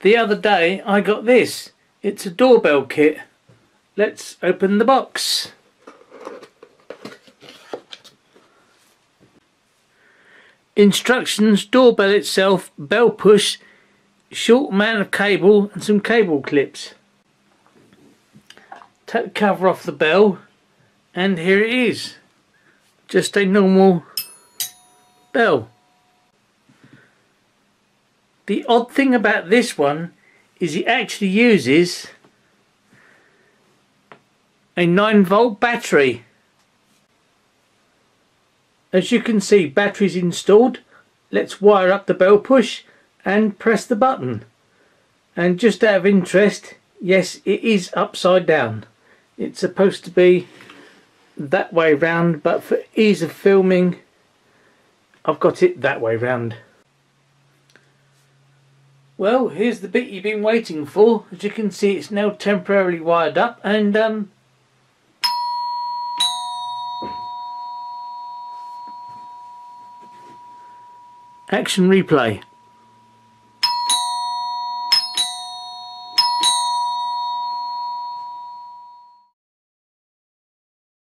the other day I got this. It's a doorbell kit. Let's open the box. Instructions, doorbell itself, bell push, short amount of cable and some cable clips. Take the cover off the bell and here it is. Just a normal bell. The odd thing about this one is it actually uses a 9 volt battery. As you can see batteries installed. Let's wire up the bell push and press the button. And just out of interest, yes it is upside down. It's supposed to be that way round but for ease of filming I've got it that way round. Well, here's the bit you've been waiting for. As you can see, it's now temporarily wired up and um, action replay.